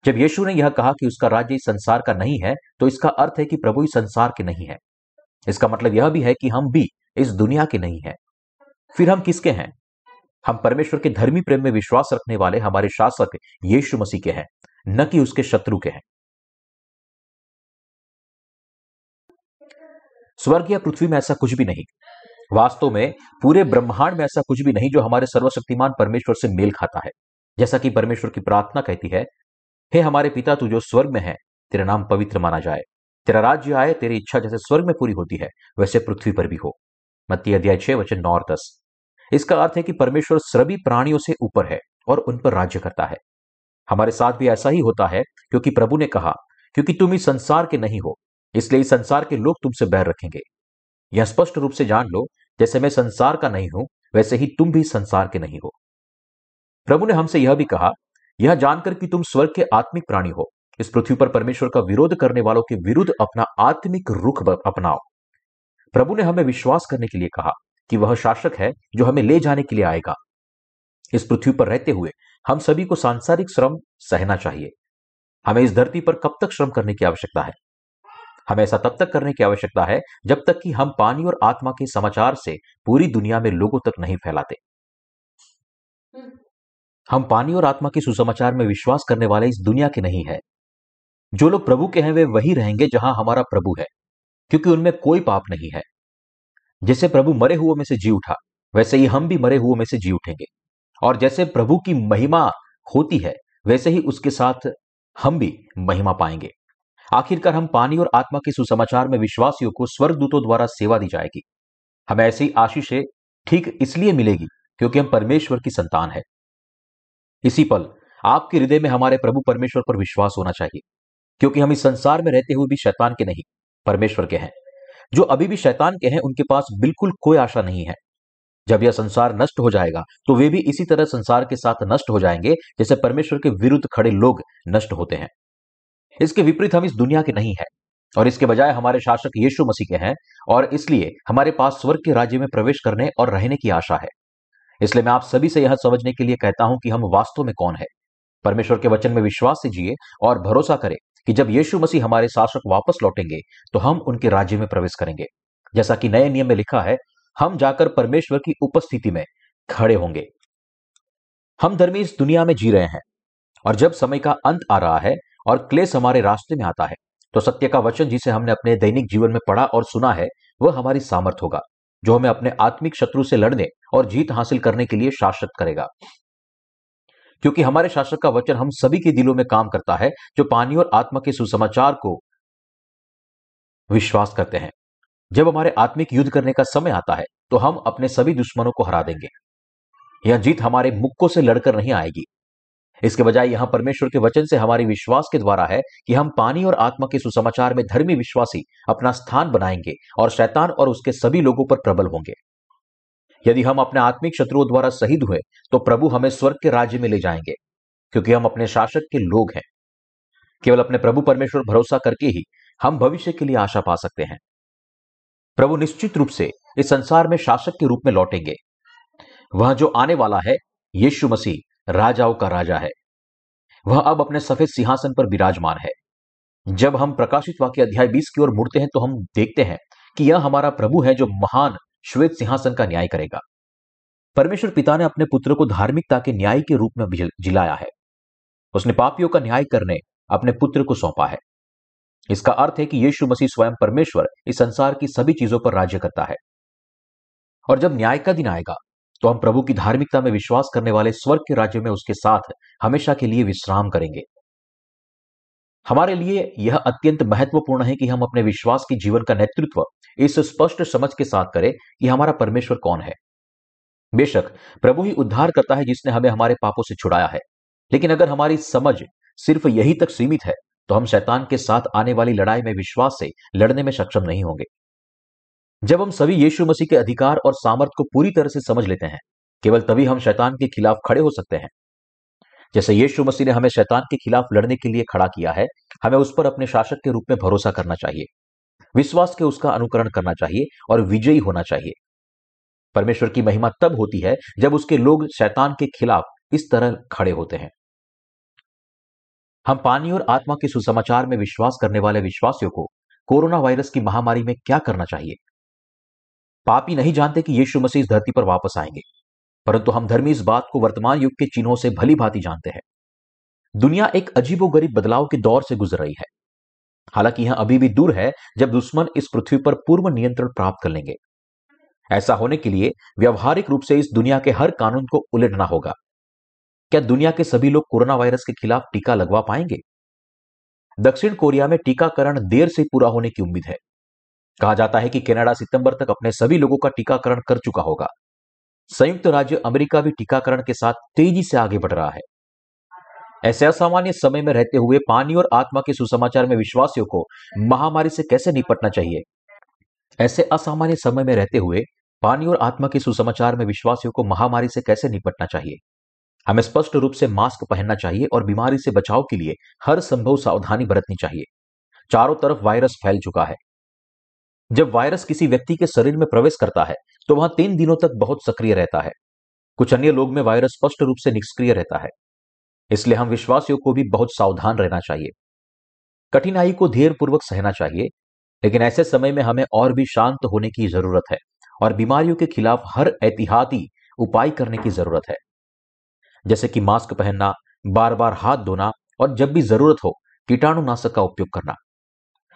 जब यीशु ने यह कहा कि उसका राज्य इस संसार का नहीं है तो इसका अर्थ है कि प्रभु इस संसार के नहीं है। इसका मतलब यह भी है कि हम भी इस दुनिया के नहीं है। फिर हम किसके हैं? हम परमेश्वर के धर्मी प्रेम में विश्वास रखने वाले हमारे शासक यीशु मसीह के हैं, न कि उसके शत्रु के हैं। स्वर्ग या पृथ्वी में ऐसा कुछ भी नहीं। वास्तव में पूरे ब्रह्मांड में ऐसा कुछ भी नहीं जो हमारे सर्वशक्तिमान परमेश्वर से मेल खाता है। जैसा कि परमेश्वर की प्रार्थना कहती है, हे हमारे पिता, तू जो स्वर्ग में है, तेरा नाम पवित्र माना जाए। तेरा राज्य आए, तेरी इच्छा जैसे स्वर्ग में पूरी होती है, वैसे पृथ्वी पर भी हो। मत्ती अध्याय छह, वचन नौ और दस। इसका अर्थ है कि परमेश्वर सभी प्राणियों से ऊपर है और उन पर राज्य करता है। हमारे साथ भी ऐसा ही होता है, क्योंकि प्रभु ने कहा, क्योंकि तुम इस संसार के नहीं हो, इसलिए इस संसार के लोग तुमसे बैर रखेंगे। यह स्पष्ट रूप से जान लो, जैसे मैं संसार का नहीं हूँ, वैसे ही तुम भी संसार के नहीं हो। प्रभु ने हमसे यह भी कहा, यह जानकर कि तुम स्वर्ग के आत्मिक प्राणी हो, इस पृथ्वी पर परमेश्वर का विरोध करने वालों के विरुद्ध अपना आत्मिक रुख अपनाओ। प्रभु ने हमें विश्वास करने के लिए कहा कि वह शासक है जो हमें ले जाने के लिए आएगा। इस पृथ्वी पर रहते हुए हम सभी को सांसारिक श्रम सहना चाहिए। हमें इस धरती पर कब तक श्रम करने की आवश्यकता है? हमें ऐसा तब तक करने की आवश्यकता है जब तक कि हम पानी और आत्मा के समाचार से पूरी दुनिया में लोगों तक नहीं फैलाते। हम पानी और आत्मा के सुसमाचार में विश्वास करने वाले इस दुनिया के नहीं है। जो लोग प्रभु के हैं वे वही रहेंगे जहाँ हमारा प्रभु है क्योंकि उनमें कोई पाप नहीं है। जैसे प्रभु मरे हुए में से जी उठा वैसे ही हम भी मरे हुए में से जी उठेंगे। और जैसे प्रभु की महिमा होती है वैसे ही उसके साथ हम भी महिमा पाएँगे। आखिरकार हम पानी और आत्मा के सुसमाचार में विश्वासियों को स्वर्गदूतों द्वारा सेवा दी जाएगी। हमें ऐसी आशीषें ठीक इसलिए मिलेगी क्योंकि हम परमेश्वर की संतान है। इसी पल आपके हृदय में हमारे प्रभु परमेश्वर पर विश्वास होना चाहिए, क्योंकि हम इस संसार में रहते हुए भी शैतान के नहीं, परमेश्वर के हैं। जो अभी भी शैतान के हैं, उनके पास बिल्कुल कोई आशा नहीं है। जब यह संसार नष्ट हो जाएगा तो वे भी इसी तरह संसार के साथ नष्ट हो जाएँगे, जैसे परमेश्वर के विरुद्ध खड़े लोग नष्ट होते हैं। इसके विपरीत हम इस दुनिया के नहीं है। और इसके बजाय हमारे शासक यीशु मसीह के हैं, और इसलिए हमारे पास स्वर्ग के राज्य में प्रवेश करने और रहने की आशा है। इसलिए मैं आप सभी से यह समझने के लिए कहता हूँ कि हम वास्तव में कौन है। परमेश्वर के वचन में विश्वास से जिए और भरोसा करें कि जब यीशु मसीह हमारे शासक वापस लौटेंगे तो हम उनके राज्य में प्रवेश करेंगे। जैसा कि नए नियम में लिखा है, हम जाकर परमेश्वर की उपस्थिति में खड़े होंगे। हम धर्मी इस दुनिया में जी रहे हैं, और जब समय का अंत आ रहा है और क्लेश हमारे रास्ते में आता है। तो सत्य का वचन जिसे हमने अपने दैनिक जीवन में पढ़ा और सुना है, वह हमारी सामर्थ होगा, जो हमें अपने आत्मिक शत्रु से लड़ने और जीत हासिल करने के लिए शासक करेगा। क्योंकि हमारे शासक का वचन हम सभी के दिलों में काम करता है, जो पानी और आत्मा के सुसमाचार को विश्वास करते हैं। जब हमारे आत्मिक युद्ध करने का समय आता है तो हम अपने सभी दुश्मनों को हरा देंगे। यह जीत हमारे मुक्कों से लड़कर नहीं आएगी। इसके बजाय यहाँ परमेश्वर के वचन से हमारी विश्वास के द्वारा है कि हम पानी और आत्मा के सुसमाचार में धर्मी विश्वासी अपना स्थान बनाएँगे और शैतान और उसके सभी लोगों पर प्रबल होंगे। यदि हम अपने आत्मिक शत्रुओं द्वारा शहीद हुए तो प्रभु हमें स्वर्ग के राज्य में ले जाएँगे, क्योंकि हम अपने शासक के लोग हैं। केवल अपने प्रभु परमेश्वर भरोसा करके ही हम भविष्य के लिए आशा पा सकते हैं। प्रभु निश्चित रूप से इस संसार में शासक के रूप में लौटेंगे। वह जो आने वाला है, यीशु मसीह राजाओं का राजा है। वह अब अपने सफ़ेद सिंहासन पर विराजमान है। जब हम प्रकाशित वाक्य अध्याय 20 की ओर मुड़ते हैं तो हम देखते हैं कि यह हमारा प्रभु है जो महान श्वेत सिंहासन का न्याय करेगा। परमेश्वर पिता ने अपने पुत्र को धार्मिकता के न्याय के रूप में जिलाया है। उसने पापियों का न्याय करने अपने पुत्र को सौंपा है। इसका अर्थ है कि यीशु मसीह स्वयं परमेश्वर इस संसार की सभी चीज़ों पर राज्य करता है। और जब न्याय का दिन आएगा तो हम प्रभु की धार्मिकता में विश्वास करने वाले स्वर्ग के राज्य में उसके साथ हमेशा के लिए विश्राम करेंगे। हमारे लिए यह अत्यंत महत्वपूर्ण है कि हम अपने विश्वास के जीवन का नेतृत्व इस स्पष्ट समझ के साथ करें कि हमारा परमेश्वर कौन है। बेशक, प्रभु ही उद्धार करता है जिसने हमें हमारे पापों से छुड़ाया है। लेकिन अगर हमारी समझ सिर्फ़ यही तक सीमित है तो हम शैतान के साथ आने वाली लड़ाई में विश्वास से लड़ने में सक्षम नहीं होंगे। जब हम सभी यीशु मसीह के अधिकार और सामर्थ को पूरी तरह से समझ लेते हैं, केवल तभी हम शैतान के खिलाफ खड़े हो सकते हैं। जैसे यीशु मसीह ने हमें शैतान के खिलाफ लड़ने के लिए खड़ा किया है, हमें उस पर अपने शासक के रूप में भरोसा करना चाहिए, विश्वास के उसका अनुकरण करना चाहिए और विजयी होना चाहिए। परमेश्वर की महिमा तब होती है जब उसके लोग शैतान के खिलाफ इस तरह खड़े होते हैं। हम पानी और आत्मा के सुसमाचार में विश्वास करने वाले विश्वासियों को कोरोना वायरस की महामारी में क्या करना चाहिए? पापी नहीं जानते कि यीशु मसीह इस धरती पर वापस आएँगे। परंतु हम धर्मी इस बात को वर्तमान युग के चिन्हों से भली भांति जानते हैं। दुनिया एक अजीबोगरीब बदलाव के दौर से गुजर रही है। हालाँकि यह अभी भी दूर है जब दुश्मन इस पृथ्वी पर पूर्व नियंत्रण प्राप्त कर लेंगे। ऐसा होने के लिए व्यवहारिक रूप से इस दुनिया के हर कानून को उलटना होगा। क्या दुनिया के सभी लोग कोरोना वायरस के खिलाफ टीका लगवा पाएँगे? दक्षिण कोरिया में टीकाकरण देर से पूरा होने की उम्मीद है। कहा जाता है कि कनाडा सितंबर तक अपने सभी लोगों का टीकाकरण कर चुका होगा। संयुक्त राज्य अमेरिका भी टीकाकरण के साथ तेज़ी से आगे बढ़ रहा है। ऐसे असामान्य समय में रहते हुए पानी और आत्मा के सुसमाचार में विश्वासियों को महामारी से कैसे निपटना चाहिए? ऐसे असामान्य समय में रहते हुए पानी और आत्मा के सुसमाचार में विश्वासियों को महामारी से कैसे निपटना चाहिए? हमें स्पष्ट रूप से मास्क पहनना चाहिए और बीमारी से बचाव के लिए हर संभव सावधानी बरतनी चाहिए। चारों तरफ़ वायरस फैल चुका है। जब वायरस किसी व्यक्ति के शरीर में प्रवेश करता है तो वहाँ तीन दिनों तक बहुत सक्रिय रहता है। कुछ अन्य लोग में वायरस स्पष्ट रूप से निष्क्रिय रहता है। इसलिए हम विश्वासियों को भी बहुत सावधान रहना चाहिए। कठिनाई को धीर पूर्वक सहना चाहिए, लेकिन ऐसे समय में हमें और भी शांत होने की ज़रूरत है और बीमारियों के खिलाफ हर एहतियाती उपाय करने की ज़रूरत है। जैसे कि मास्क पहनना बार बार हाथ धोना और जब भी ज़रूरत हो, कीटाणुनाशक का उपयोग करना।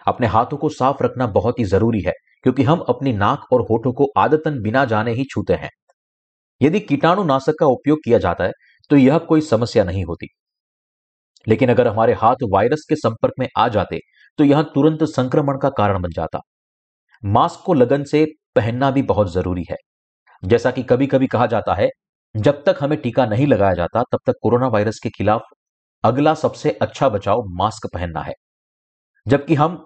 अपने हाथों को साफ़ रखना बहुत ही ज़रूरी है, क्योंकि हम अपनी नाक और होठों को आदतन बिना जाने ही छूते हैं। यदि कीटाणुनाशक का उपयोग किया जाता है तो यह कोई समस्या नहीं होती। लेकिन अगर हमारे हाथ वायरस के संपर्क में आ जाते तो यह तुरंत संक्रमण का कारण बन जाता। मास्क को लगन से पहनना भी बहुत ज़रूरी है। जैसा कि कभी कभी कहा जाता है, जब तक हमें टीका नहीं लगाया जाता, तब तक कोरोना वायरस के खिलाफ अगला सबसे अच्छा बचाव मास्क पहनना है। जबकि हम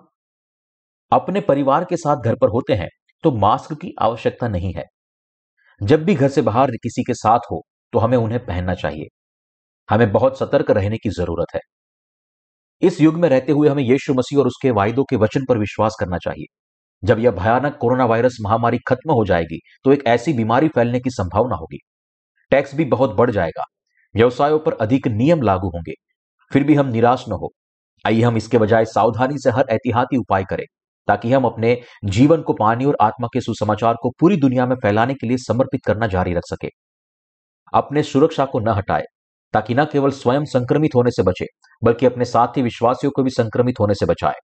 अपने परिवार के साथ घर पर होते हैं तो मास्क की आवश्यकता नहीं है। जब भी घर से बाहर किसी के साथ हो तो हमें उन्हें पहनना चाहिए। हमें बहुत सतर्क रहने की ज़रूरत है। इस युग में रहते हुए हमें यीशु मसीह और उसके वायदों के वचन पर विश्वास करना चाहिए। जब यह भयानक कोरोना वायरस महामारी खत्म हो जाएगी तो एक ऐसी बीमारी फैलने की संभावना होगी। टैक्स भी बहुत बढ़ जाएगा। व्यवसायों पर अधिक नियम लागू होंगे। फिर भी हम निराश न हो। आइए हम इसके बजाय सावधानी से हर एहतियाती उपाय करें। ताकि हम अपने जीवन को पानी और आत्मा के सुसमाचार को पूरी दुनिया में फैलाने के लिए समर्पित करना जारी रख सके। अपने सुरक्षा को न हटाए, ताकि न केवल स्वयं संक्रमित होने से बचे, बल्कि अपने साथी विश्वासियों को भी संक्रमित होने से बचाए।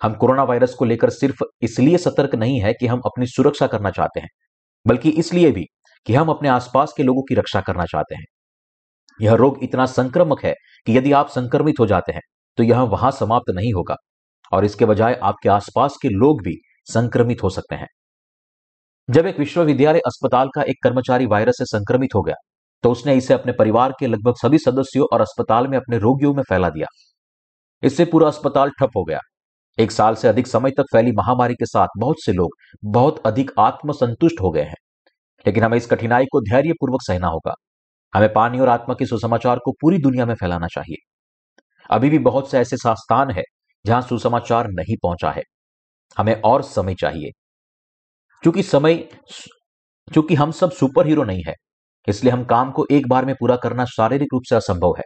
हम कोरोना वायरस को लेकर सिर्फ़ इसलिए सतर्क नहीं है कि हम अपनी सुरक्षा करना चाहते हैं, बल्कि इसलिए भी कि हम अपने आसपास के लोगों की रक्षा करना चाहते हैं। यह रोग इतना संक्रमक है कि यदि आप संक्रमित हो जाते हैं तो यह वहाँ समाप्त नहीं होगा। और इसके बजाय आपके आसपास के लोग भी संक्रमित हो सकते हैं। जब एक विश्वविद्यालय अस्पताल का एक कर्मचारी वायरस से संक्रमित हो गया तो उसने इसे अपने परिवार के लगभग सभी सदस्यों और अस्पताल में अपने रोगियों में फैला दिया। इससे पूरा अस्पताल ठप हो गया। एक साल से अधिक समय तक फैली महामारी के साथ बहुत से लोग बहुत अधिक आत्मसंतुष्ट हो गए हैं। लेकिन हमें इस कठिनाई को धैर्यपूर्वक सहना होगा। हमें पानी और आत्मा के सुसमाचार को पूरी दुनिया में फैलाना चाहिए। अभी भी बहुत से ऐसे स्थान है जहाँ सुसमाचार नहीं पहुँचा है। हमें और समय चाहिए। क्योंकि समय क्योंकि हम सब सुपर हीरो नहीं है, इसलिए हम काम को एक बार में पूरा करना शारीरिक रूप से असंभव है।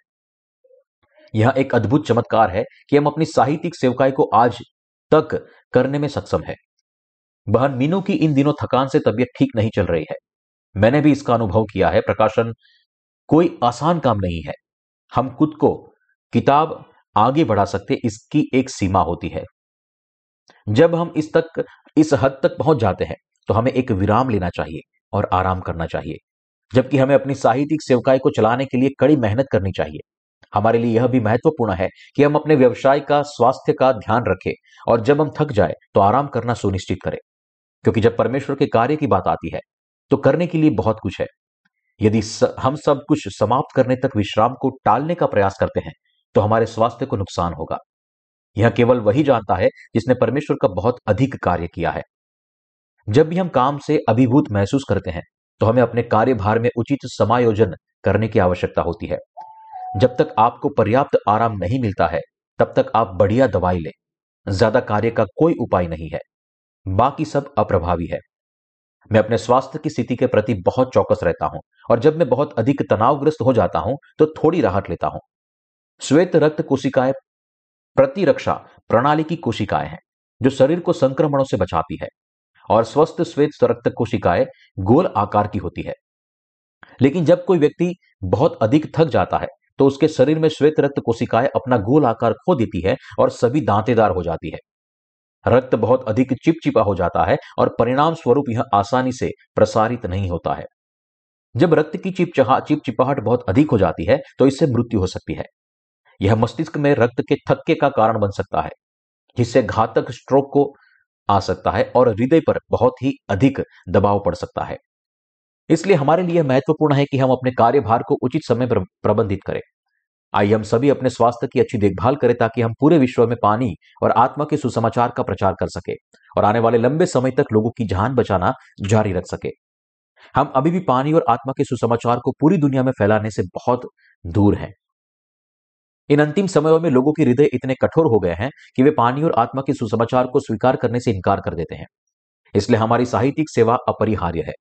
यह एक अद्भुत चमत्कार है कि हम अपनी साहित्यिक सेवकाई को आज तक करने में सक्षम है। बहन मीनू की इन दिनों थकान से तबीयत ठीक नहीं चल रही है। मैंने भी इसका अनुभव किया है। प्रकाशन कोई आसान काम नहीं है। हम खुद को किताब आगे बढ़ा सकते, इसकी एक सीमा होती है। जब हम इस तक, इस हद तक पहुँच जाते हैं तो हमें एक विराम लेना चाहिए और आराम करना चाहिए। जबकि हमें अपनी साहित्यिक सेवकाई को चलाने के लिए कड़ी मेहनत करनी चाहिए। हमारे लिए यह भी महत्वपूर्ण है कि हम अपने व्यवसाय का, स्वास्थ्य का ध्यान रखें और जब हम थक जाए तो आराम करना सुनिश्चित करें। क्योंकि जब परमेश्वर के कार्य की बात आती है तो करने के लिए बहुत कुछ है। यदि हम सब कुछ समाप्त करने तक विश्राम को टालने का प्रयास करते हैं तो हमारे स्वास्थ्य को नुकसान होगा। यह केवल वही जानता है जिसने परमेश्वर का बहुत अधिक कार्य किया है। जब भी हम काम से अभिभूत महसूस करते हैं तो हमें अपने कार्यभार में उचित समायोजन करने की आवश्यकता होती है। जब तक आपको पर्याप्त आराम नहीं मिलता है, तब तक आप बढ़िया दवाई लें। ज़्यादा कार्य का कोई उपाय नहीं है। बाकी सब अप्रभावी है। मैं अपने स्वास्थ्य की स्थिति के प्रति बहुत चौकस रहता हूँ और जब मैं बहुत अधिक तनावग्रस्त हो जाता हूँ तो थोड़ी राहत लेता हूँ। श्वेत रक्त कोशिकाएँ प्रतिरक्षा प्रणाली की कोशिकाएँ हैं, जो शरीर को संक्रमणों से बचाती है, और स्वस्थ श्वेत रक्त कोशिकाएँ गोल आकार की होती है। लेकिन जब कोई व्यक्ति बहुत अधिक थक जाता है तो उसके शरीर में श्वेत रक्त कोशिकाएँ अपना गोल आकार खो देती है और सभी दांतेदार हो जाती है। रक्त बहुत अधिक चिपचिपा हो जाता है और परिणाम स्वरूप यह आसानी से प्रसारित नहीं होता है। जब रक्त की चिपचहा, चिपचिपाहट बहुत अधिक हो जाती है तो इससे मृत्यु हो सकती है। यह मस्तिष्क में रक्त के थक्के का कारण बन सकता है, जिससे घातक स्ट्रोक को आ सकता है और हृदय पर बहुत ही अधिक दबाव पड़ सकता है। इसलिए हमारे लिए महत्वपूर्ण है कि हम अपने कार्यभार को उचित समय पर प्रबंधित करें। आइए हम सभी अपने स्वास्थ्य की अच्छी देखभाल करें ताकि हम पूरे विश्व में पानी और आत्मा के सुसमाचार का प्रचार कर सके और आने वाले लंबे समय तक लोगों की जान बचाना जारी रख सके। हम अभी भी पानी और आत्मा के सुसमाचार को पूरी दुनिया में फैलाने से बहुत दूर हैं। इन अंतिम समयों में लोगों के हृदय इतने कठोर हो गए हैं कि वे पानी और आत्मा के सुसमाचार को स्वीकार करने से इनकार कर देते हैं। इसलिए हमारी साहित्यिक सेवा अपरिहार्य है।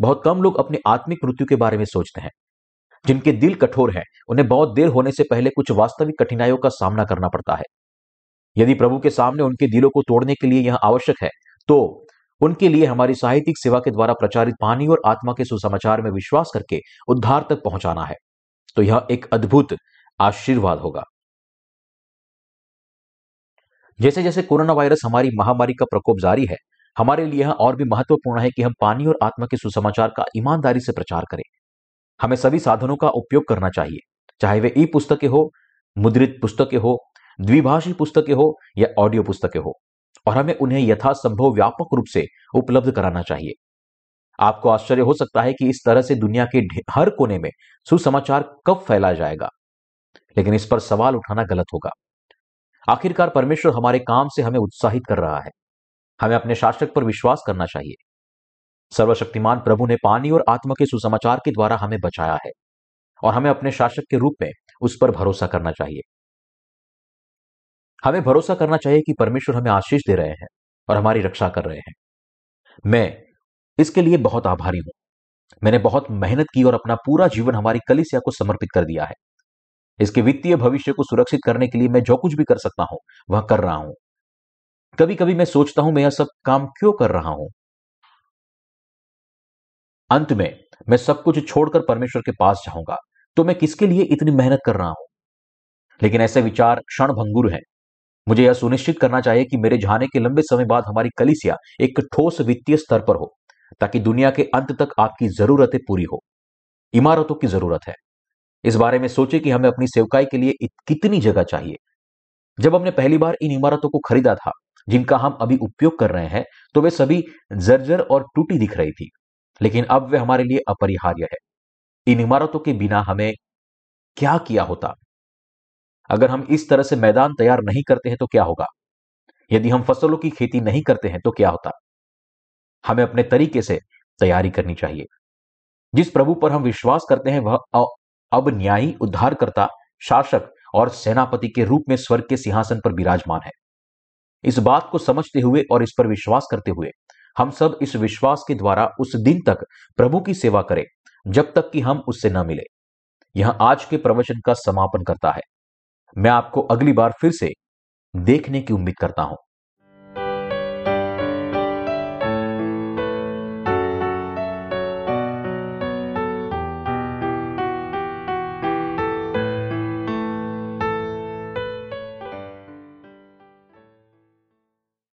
बहुत कम लोग अपनी आत्मिक मृत्यु के बारे में सोचते हैं। जिनके दिल कठोर हैं, उन्हें बहुत देर होने से पहले कुछ वास्तविक कठिनाइयों का सामना करना पड़ता है। यदि प्रभु के सामने उनके दिलों को तोड़ने के लिए यह आवश्यक है तो उनके लिए हमारी साहित्यिक सेवा के द्वारा प्रचारित पानी और आत्मा के सुसमाचार में विश्वास करके उद्धार तक पहुंचाना है। तो यह एक अद्भुत आशीर्वाद होगा। जैसे जैसे कोरोना वायरस हमारी महामारी का प्रकोप जारी है, हमारे लिए और भी महत्वपूर्ण है कि हम पानी और आत्मा के सुसमाचार का ईमानदारी से प्रचार करें। हमें सभी साधनों का उपयोग करना चाहिए, चाहे वे ई पुस्तकें हो, मुद्रित पुस्तकें हो, द्विभाषी पुस्तकें हो या ऑडियो पुस्तकें हो, और हमें उन्हें यथासंभव व्यापक रूप से उपलब्ध कराना चाहिए। आपको आश्चर्य हो सकता है कि इस तरह से दुनिया के हर कोने में सुसमाचार कब फैलाया जाएगा। लेकिन इस पर सवाल उठाना गलत होगा। आखिरकार परमेश्वर हमारे काम से हमें उत्साहित कर रहा है। हमें अपने शासक पर विश्वास करना चाहिए। सर्वशक्तिमान प्रभु ने पानी और आत्मा के सुसमाचार के द्वारा हमें बचाया है और हमें अपने शासक के रूप में उस पर भरोसा करना चाहिए। हमें भरोसा करना चाहिए कि परमेश्वर हमें आशीष दे रहे हैं और हमारी रक्षा कर रहे हैं। मैं इसके लिए बहुत आभारी हूँ। मैंने बहुत मेहनत की और अपना पूरा जीवन हमारी कलिसिया को समर्पित कर दिया है। इसके वित्तीय भविष्य को सुरक्षित करने के लिए मैं जो कुछ भी कर सकता हूँ, वह कर रहा हूँ। कभी कभी मैं सोचता हूँ मैं यह सब काम क्यों कर रहा हूँ? अंत में, मैं सब कुछ छोड़कर परमेश्वर के पास जाऊँगा तो मैं किसके लिए इतनी मेहनत कर रहा हूँ? लेकिन ऐसे विचार क्षण भंगुर हैं। मुझे यह सुनिश्चित करना चाहिए कि मेरे जाने के लंबे समय बाद हमारी कलिसिया एक ठोस वित्तीय स्तर पर हो, ताकि दुनिया के अंत तक आपकी जरूरतें पूरी हो। इमारतों की ज़रूरत है। इस बारे में सोचे कि हमें अपनी सेवकाई के लिए कितनी जगह चाहिए। जब हमने पहली बार इन इमारतों को खरीदा था, जिनका हम अभी उपयोग कर रहे हैं तो वे सभी जर्जर और टूटी दिख रही थी, लेकिन अब वे हमारे लिए अपरिहार्य है। इन इमारतों के बिना हमें क्या किया होता? अगर हम इस तरह से मैदान तैयार नहीं करते हैं तो क्या होगा? यदि हम फ़सलों की खेती नहीं करते हैं तो क्या होता? हमें अपने तरीके से तैयारी करनी चाहिए। जिस प्रभु पर हम विश्वास करते हैं वह अब न्यायी उद्धारकर्ता, शासक और सेनापति के रूप में स्वर्ग के सिंहासन पर विराजमान है। इस बात को समझते हुए और इस पर विश्वास करते हुए हम सब इस विश्वास के द्वारा उस दिन तक प्रभु की सेवा करें, जब तक कि हम उससे न मिले। यह आज के प्रवचन का समापन करता है। मैं आपको अगली बार फिर से देखने की उम्मीद करता हूँ।